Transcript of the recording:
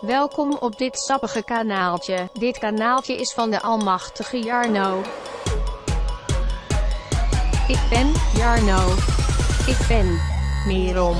Welkom op dit sappige kanaaltje. Dit kanaaltje is van de almachtige Jarno. Ik ben Jarno. Ik ben Merom.